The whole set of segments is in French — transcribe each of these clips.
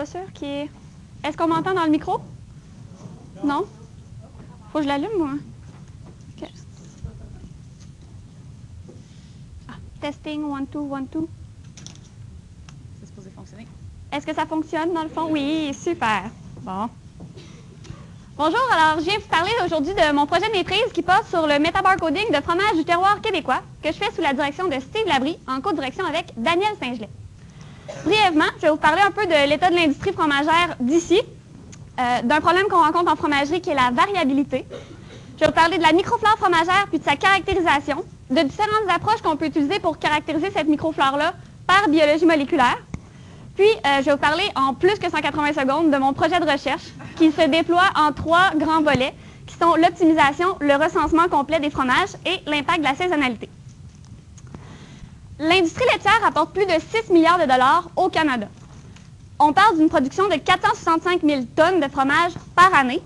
Pas sûr qui est. Est-ce qu'on m'entend dans le micro? Non? Faut que je l'allume, moi. Ah, testing, one, two, one, two. C'est supposé fonctionner. Est-ce que ça fonctionne dans le fond? Oui, super. Bon. Bonjour, alors je viens vous parler aujourd'hui de mon projet de maîtrise qui porte sur le métabarcoding de fromage du terroir québécois que je fais sous la direction de Steve Labrie en co-direction avec Daniel Saint-Gelais. Brièvement, je vais vous parler un peu de l'état de l'industrie fromagère d'ici, euh, d'un problème qu'on rencontre en fromagerie qui est la variabilité. Je vais vous parler de la microflore fromagère puis de sa caractérisation, de différentes approches qu'on peut utiliser pour caractériser cette microflore-là par biologie moléculaire. Puis, euh, je vais vous parler en plus que 180 secondes de mon projet de recherche qui se déploie en trois grands volets qui sont l'optimisation, le recensement complet des fromages et l'impact de la saisonnalité. L'industrie laitière apporte plus de 6 milliards de dollars au Canada. On parle d'une production de 465 000 tonnes de fromage par année.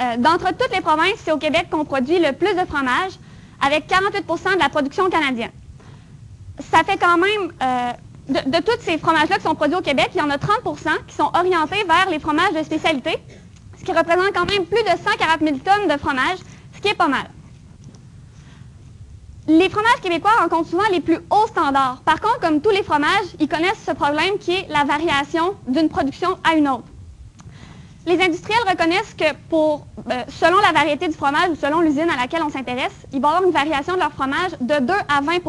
Euh, D'entre toutes les provinces, c'est au Québec qu'on produit le plus de fromage, avec 48% de la production canadienne. Ça fait quand même, euh, de, de tous ces fromages-là qui sont produits au Québec, il y en a 30% qui sont orientés vers les fromages de spécialité, ce qui représente quand même plus de 140 000 tonnes de fromage, ce qui est pas mal. Les fromages québécois rencontrent souvent les plus hauts standards. Par contre, comme tous les fromages, ils connaissent ce problème qui est la variation d'une production à une autre. Les industriels reconnaissent que euh, selon la variété du fromage ou selon l'usine à laquelle on s'intéresse, il va y avoir une variation de leur fromage de 2 à 20%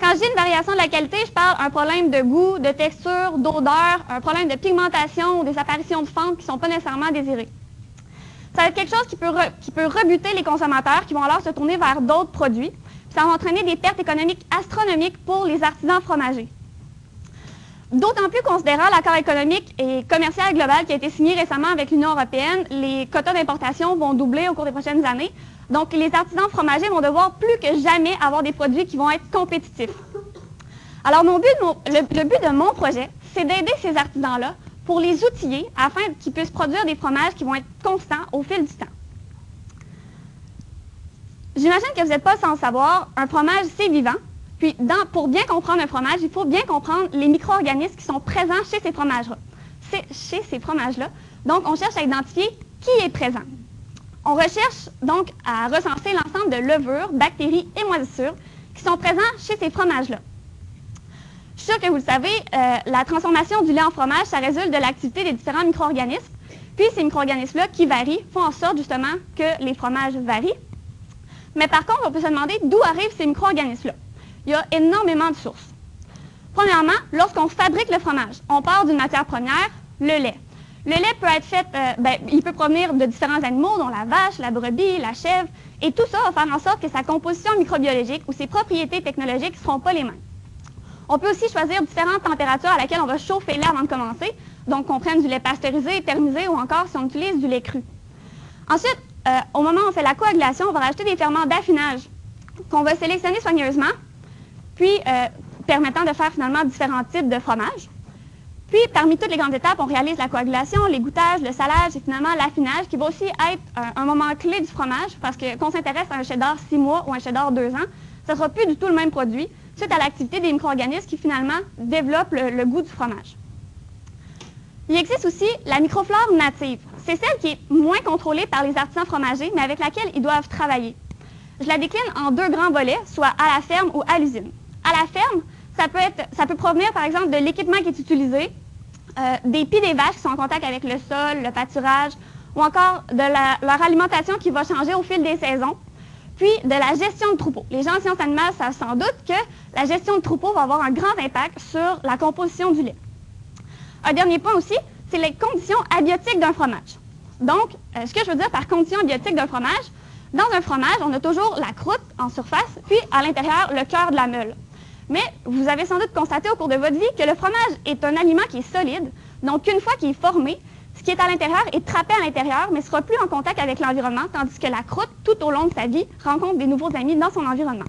Quand je dis une variation de la qualité, je parle d'un problème de goût, de texture, d'odeur, un problème de pigmentation ou des apparitions de fente qui ne sont pas nécessairement désirées. Ça va être quelque chose qui peut rebuter les consommateurs qui vont alors se tourner vers d'autres produits. Ça va entraîner des pertes économiques astronomiques pour les artisans fromagers. D'autant plus considérant l'accord économique et commercial global qui a été signé récemment avec l'Union européenne, les quotas d'importation vont doubler au cours des prochaines années. Donc, les artisans fromagers vont devoir plus que jamais avoir des produits qui vont être compétitifs. Alors, le but de mon projet, c'est d'aider ces artisans-là pour les outiller afin qu'ils puissent produire des fromages qui vont être constants au fil du temps. J'imagine que vous n'êtes pas sans savoir, un fromage, c'est vivant. Puis, pour bien comprendre un fromage, il faut bien comprendre les micro-organismes qui sont présents chez ces fromages-là. Chez ces fromages-là. Donc, on cherche à identifier qui est présent. On recherche donc à recenser l'ensemble de levures, bactéries et moisissures qui sont présents chez ces fromages-là. Je suis sûre que vous le savez, euh, la transformation du lait en fromage, ça résulte de l'activité des différents micro-organismes. Puis ces micro-organismes-là qui varient font en sorte justement que les fromages varient. Mais par contre, on peut se demander d'où arrivent ces micro-organismes-là. Il y a énormément de sources. Premièrement, lorsqu'on fabrique le fromage, on part d'une matière première, le lait. Le lait peut être fait, euh, ben, il peut provenir de différents animaux, dont la vache, la brebis, la chèvre, et tout ça va faire en sorte que sa composition microbiologique ou ses propriétés technologiques ne seront pas les mêmes. On peut aussi choisir différentes températures à laquelle on va chauffer le lait avant de commencer, donc qu'on prenne du lait pasteurisé, thermisé ou encore si on utilise du lait cru. Ensuite, euh, au moment où on fait la coagulation, on va rajouter des ferments d'affinage qu'on va sélectionner soigneusement, puis euh, permettant de faire finalement différents types de fromages. Puis, parmi toutes les grandes étapes, on réalise la coagulation, l'égouttage, le salage et finalement l'affinage, qui va aussi être un, moment clé du fromage, parce que qu'on s'intéresse à un cheddar 6 mois ou un cheddar 2 ans, ce ne sera plus du tout le même produit, suite à l'activité des micro-organismes qui finalement développent le goût du fromage. Il existe aussi la microflore native. C'est celle qui est moins contrôlée par les artisans fromagers, mais avec laquelle ils doivent travailler. Je la décline en deux grands volets, soit à la ferme ou à l'usine. À la ferme, ça peut, provenir par exemple de l'équipement qui est utilisé, euh, des pieds des vaches qui sont en contact avec le sol, le pâturage, ou encore de leur alimentation qui va changer au fil des saisons, puis de la gestion de troupeaux. Les gens en sciences animales savent sans doute que la gestion de troupeaux va avoir un grand impact sur la composition du lait. Un dernier point aussi, c'est les conditions abiotiques d'un fromage. Donc, euh, ce que je veux dire par conditions abiotiques d'un fromage, dans un fromage, on a toujours la croûte en surface, puis à l'intérieur, le cœur de la meule. Mais vous avez sans doute constaté au cours de votre vie que le fromage est un aliment qui est solide, donc une fois qu'il est formé, ce qui est à l'intérieur est trappé à l'intérieur, mais ne sera plus en contact avec l'environnement, tandis que la croûte, tout au long de sa vie, rencontre des nouveaux amis dans son environnement.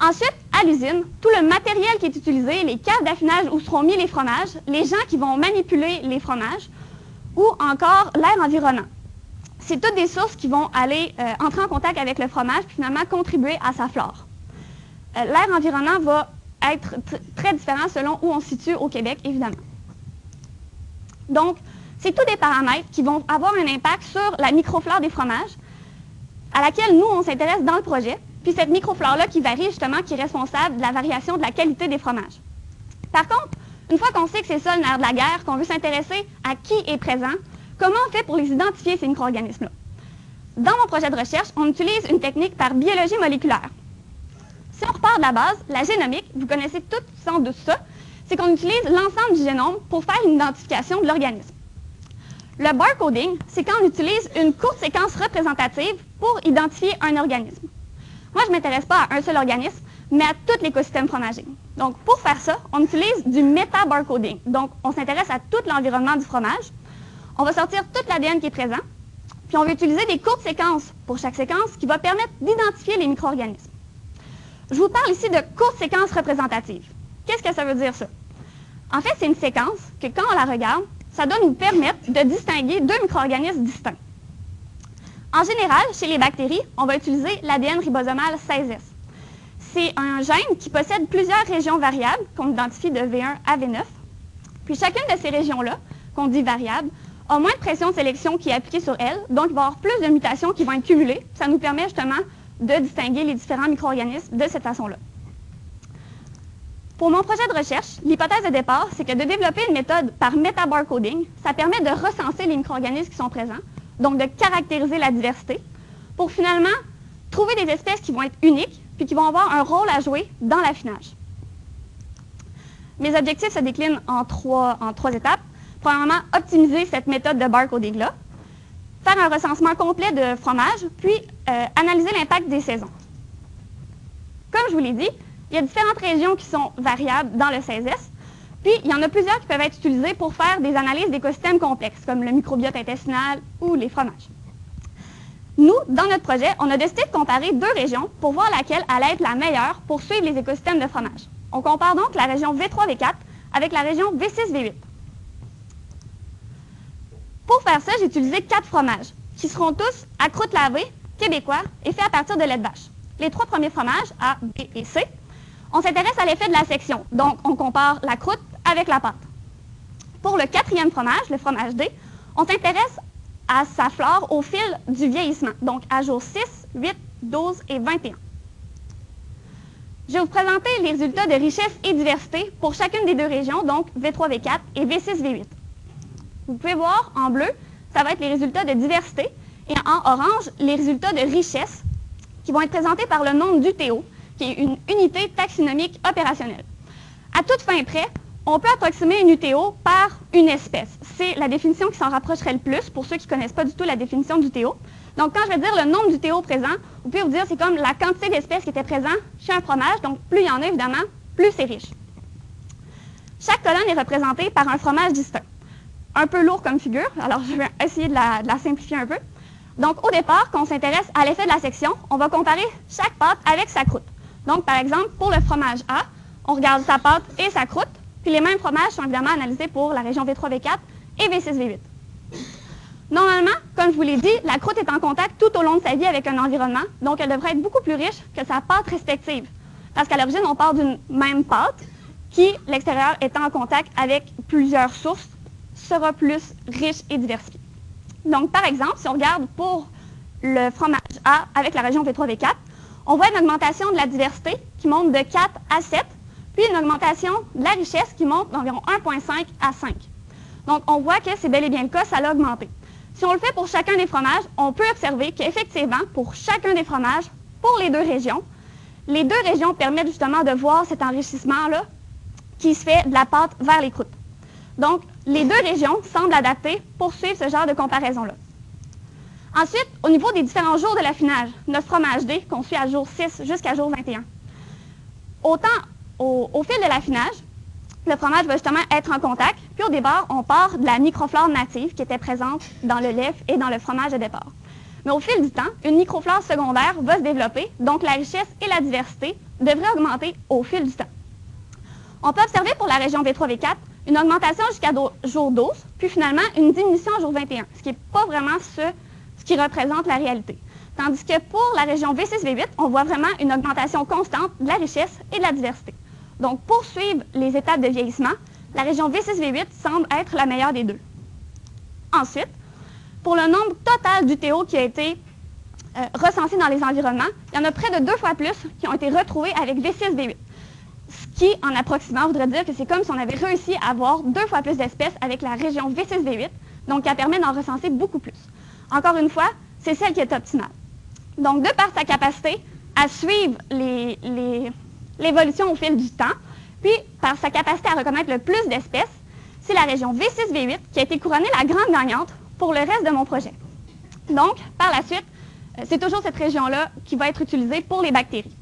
Ensuite, l'usine, tout le matériel qui est utilisé, les caves d'affinage où seront mis les fromages, les gens qui vont manipuler les fromages, ou encore l'air environnant. C'est toutes des sources qui vont aller euh, entrer en contact avec le fromage, puis finalement contribuer à sa flore. Euh, l'air environnant va être tr- très différent selon où on se situe au Québec, évidemment. Donc, c'est tous des paramètres qui vont avoir un impact sur la microflore des fromages, à laquelle nous, on s'intéresse dans le projet. Puis cette microflore-là qui varie justement, qui est responsable de la variation de la qualité des fromages. Par contre, une fois qu'on sait que c'est ça le nerf de la guerre, qu'on veut s'intéresser à qui est présent, comment on fait pour les identifier, ces micro-organismes-là? Dans mon projet de recherche, on utilise une technique par biologie moléculaire. Si on repart de la base, la génomique, vous connaissez toutes sans doute ça, c'est qu'on utilise l'ensemble du génome pour faire une identification de l'organisme. Le barcoding, c'est quand on utilise une courte séquence représentative pour identifier un organisme. Moi, je ne m'intéresse pas à un seul organisme, mais à tout l'écosystème fromager. Donc, pour faire ça, on utilise du méta-barcoding. Donc, on s'intéresse à tout l'environnement du fromage. On va sortir toute l'ADN qui est présent, puis on va utiliser des courtes séquences pour chaque séquence qui va permettre d'identifier les micro-organismes. Je vous parle ici de courtes séquences représentatives. Qu'est-ce que ça veut dire, ça? En fait, c'est une séquence que, quand on la regarde, ça doit nous permettre de distinguer deux micro-organismes distincts. En général, chez les bactéries, on va utiliser l'ADN ribosomal 16S. C'est un gène qui possède plusieurs régions variables qu'on identifie de V1 à V9. Puis chacune de ces régions-là, qu'on dit variables, a moins de pression de sélection qui est appliquée sur elles, donc il va y avoir plus de mutations qui vont être cumulées. Ça nous permet justement de distinguer les différents micro-organismes de cette façon-là. Pour mon projet de recherche, l'hypothèse de départ, c'est que de développer une méthode par métabarcoding, ça permet de recenser les micro-organismes qui sont présents, donc de caractériser la diversité, pour finalement trouver des espèces qui vont être uniques, puis qui vont avoir un rôle à jouer dans l'affinage. Mes objectifs se déclinent en trois, étapes. Premièrement, optimiser cette méthode de barcoding-là, faire un recensement complet de fromage, puis euh, analyser l'impact des saisons. Comme je vous l'ai dit, il y a différentes régions qui sont variables dans le 16S, puis il y en a plusieurs qui peuvent être utilisées pour faire des analyses d'écosystèmes complexes, comme le microbiote intestinal ou les fromages. Nous, dans notre projet, on a décidé de comparer deux régions pour voir laquelle allait être la meilleure pour suivre les écosystèmes de fromage. On compare donc la région V3-V4 avec la région V6-V8. Pour faire ça, j'ai utilisé quatre fromages, qui seront tous à croûte lavée, québécois et faits à partir de lait de vache. Les trois premiers fromages, A, B et C, on s'intéresse à l'effet de la section, donc on compare la croûte avec la pâte. Pour le quatrième fromage, le fromage D, on s'intéresse à sa flore au fil du vieillissement, donc à jour 6, 8, 12 et 21. Je vais vous présenter les résultats de richesse et diversité pour chacune des deux régions, donc V3, V4 et V6, V8. Vous pouvez voir en bleu, ça va être les résultats de diversité, et en orange, les résultats de richesse, qui vont être présentés par le nombre d'UTO, qui est une unité taxonomique opérationnelle. À toute fin près, on peut approximer une UTO par une espèce. C'est la définition qui s'en rapprocherait le plus pour ceux qui ne connaissent pas du tout la définition d'UTO. Donc, quand je vais dire le nombre d'UTO présents, vous pouvez vous dire c'est comme la quantité d'espèces qui étaient présentes chez un fromage. Donc, plus il y en a, évidemment, plus c'est riche. Chaque colonne est représentée par un fromage distinct. Un peu lourd comme figure, alors je vais essayer de la, de la simplifier un peu. Donc, au départ, quand on s'intéresse à l'effet de la section, on va comparer chaque pâte avec sa croûte. Donc, par exemple, pour le fromage A, on regarde sa pâte et sa croûte, puis les mêmes fromages sont évidemment analysés pour la région V3, V4 et V6, V8. Normalement, comme je vous l'ai dit, la croûte est en contact tout au long de sa vie avec un environnement, donc elle devrait être beaucoup plus riche que sa pâte respective. Parce qu'à l'origine, on part d'une même pâte qui, l'extérieur étant en contact avec plusieurs sources, sera plus riche et diversifiée. Donc, par exemple, si on regarde pour le fromage A avec la région V3, V4, on voit une augmentation de la diversité qui monte de 4 à 7, puis une augmentation de la richesse qui monte d'environ 1,5 à 5. Donc, on voit que c'est bel et bien le cas, ça l'a augmenté. Si on le fait pour chacun des fromages, on peut observer qu'effectivement, pour chacun des fromages, pour les deux régions, les deux régions permettent justement de voir cet enrichissement-là qui se fait de la pâte vers les croûtes. Donc, les deux régions semblent adaptées pour suivre ce genre de comparaison-là. Ensuite, au niveau des différents jours de l'affinage, notre fromage D, qu'on suit à jour 6 jusqu'à jour 21. Autant au, fil de l'affinage, le fromage va justement être en contact, puis au départ, on part de la microflore native qui était présente dans le lait et dans le fromage de départ. Mais au fil du temps, une microflore secondaire va se développer, donc la richesse et la diversité devraient augmenter au fil du temps. On peut observer pour la région V3-V4 une augmentation jusqu'à jour 12, puis finalement une diminution à jour 21, ce qui n'est pas vraiment ce qui représente la réalité. Tandis que pour la région V6-V8, on voit vraiment une augmentation constante de la richesse et de la diversité. Donc, pour suivre les étapes de vieillissement, la région V6-V8 semble être la meilleure des deux. Ensuite, pour le nombre total d'UTO qui a été euh, recensé dans les environnements, il y en a près de deux fois plus qui ont été retrouvés avec V6-V8. Ce qui, en approximant, voudrait dire que c'est comme si on avait réussi à avoir deux fois plus d'espèces avec la région V6-V8, donc qui permet d'en recenser beaucoup plus. Encore une fois, c'est celle qui est optimale. Donc, de par sa capacité à suivre l'évolution au fil du temps, puis par sa capacité à reconnaître le plus d'espèces, c'est la région V6-V8 qui a été couronnée la grande gagnante pour le reste de mon projet. Donc, par la suite, euh, c'est toujours cette région-là qui va être utilisée pour les bactéries.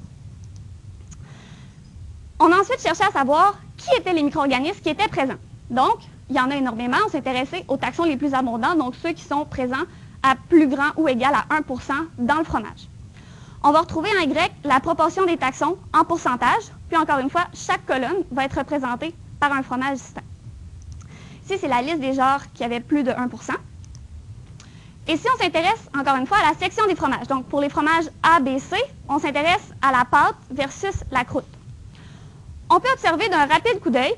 On a ensuite cherché à savoir qui étaient les micro-organismes qui étaient présents. Donc, il y en a énormément. On s'est intéressé aux taxons les plus abondants, donc ceux qui sont présents à plus grand ou égal à 1% dans le fromage. On va retrouver en Y la proportion des taxons en pourcentage, puis encore une fois, chaque colonne va être représentée par un fromage distinct. Ici, c'est la liste des genres qui avaient plus de 1% Et si on s'intéresse, encore une fois, à la section des fromages, donc pour les fromages A, B, C, on s'intéresse à la pâte versus la croûte. On peut observer d'un rapide coup d'œil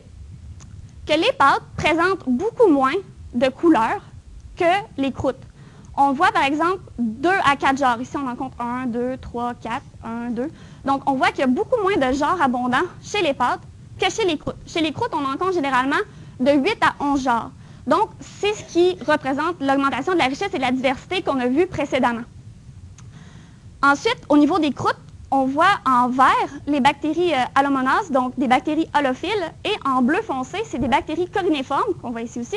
que les pâtes présentent beaucoup moins de couleurs que les croûtes. On voit par exemple 2 à 4 genres. Ici, on en compte 1, 2, 3, 4, 1, 2. Donc, on voit qu'il y a beaucoup moins de genres abondants chez les pâtes que chez les croûtes. Chez les croûtes, on en compte généralement de 8 à 11 genres. Donc, c'est ce qui représente l'augmentation de la richesse et de la diversité qu'on a vu précédemment. Ensuite, au niveau des croûtes, on voit en vert les bactéries euh, donc des bactéries holophiles, et en bleu foncé, c'est des bactéries corinéformes, qu'on voit ici aussi.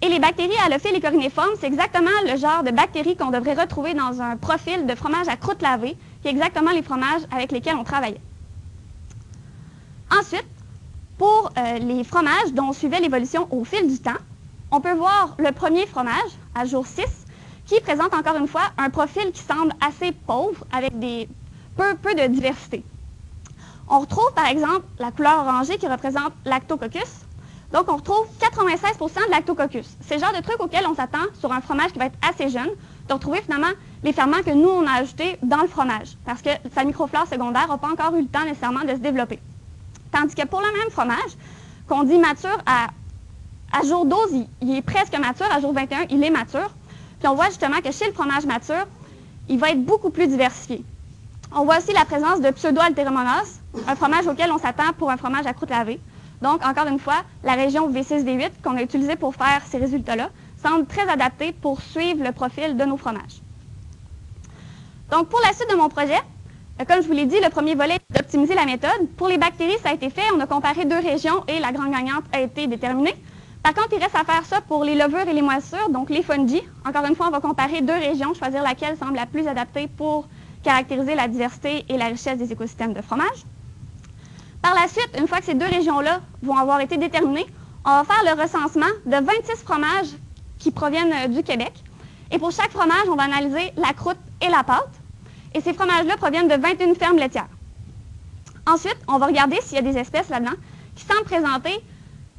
Et les bactéries halophiles et corinéformes, c'est exactement le genre de bactéries qu'on devrait retrouver dans un profil de fromage à croûte lavée, qui est exactement les fromages avec lesquels on travaillait. Ensuite, pour euh, les fromages dont on suivait l'évolution au fil du temps, on peut voir le premier fromage, à jour 6, qui présente encore une fois un profil qui semble assez pauvre, avec peu, peu de diversité. On retrouve par exemple la couleur orangée qui représente lactococcus, donc, on retrouve 96% de lactococcus. C'est le genre de truc auquel on s'attend sur un fromage qui va être assez jeune, de retrouver finalement les ferments que nous, on a ajoutés dans le fromage, parce que sa microflore secondaire n'a pas encore eu le temps nécessairement de se développer. Tandis que pour le même fromage, qu'on dit mature à, jour 12, il, est presque mature, à jour 21, il est mature. Puis on voit justement que chez le fromage mature, il va être beaucoup plus diversifié. On voit aussi la présence de pseudo-altéromonas, un fromage auquel on s'attend pour un fromage à croûte lavée. Donc, encore une fois, la région V6-V8 qu'on a utilisée pour faire ces résultats-là semble très adaptée pour suivre le profil de nos fromages. Donc, pour la suite de mon projet, euh, comme je vous l'ai dit, le premier volet est d'optimiser la méthode. Pour les bactéries, ça a été fait. On a comparé deux régions et la grande gagnante a été déterminée. Par contre, il reste à faire ça pour les levures et les moisissures, donc les fungi. Encore une fois, on va comparer deux régions, choisir laquelle semble la plus adaptée pour caractériser la diversité et la richesse des écosystèmes de fromage. Par la suite, une fois que ces deux régions-là vont avoir été déterminées, on va faire le recensement de 26 fromages qui proviennent euh, du Québec. Et pour chaque fromage, on va analyser la croûte et la pâte. Et ces fromages-là proviennent de 21 fermes laitières. Ensuite, on va regarder s'il y a des espèces là-dedans qui semblent présenter,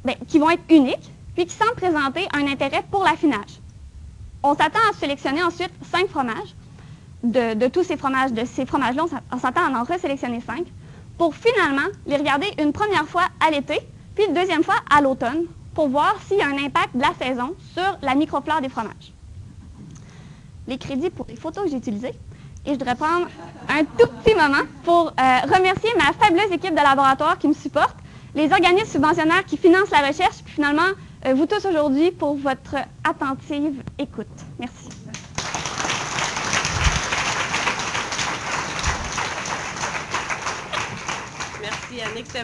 ben, qui vont être uniques, puis qui semblent présenter un intérêt pour l'affinage. On s'attend à sélectionner ensuite 5 fromages. De, tous ces fromages, de ces fromages-là, on s'attend à en resélectionner 5 pour finalement les regarder une première fois à l'été, puis une deuxième fois à l'automne, pour voir s'il y a un impact de la saison sur la microflore des fromages. Les crédits pour les photos que j'ai utilisées. Et je voudrais prendre un tout petit moment pour euh, remercier ma fabuleuse équipe de laboratoire qui me supporte, les organismes subventionnaires qui financent la recherche, puis finalement, euh, vous tous aujourd'hui pour votre attentive écoute. Merci.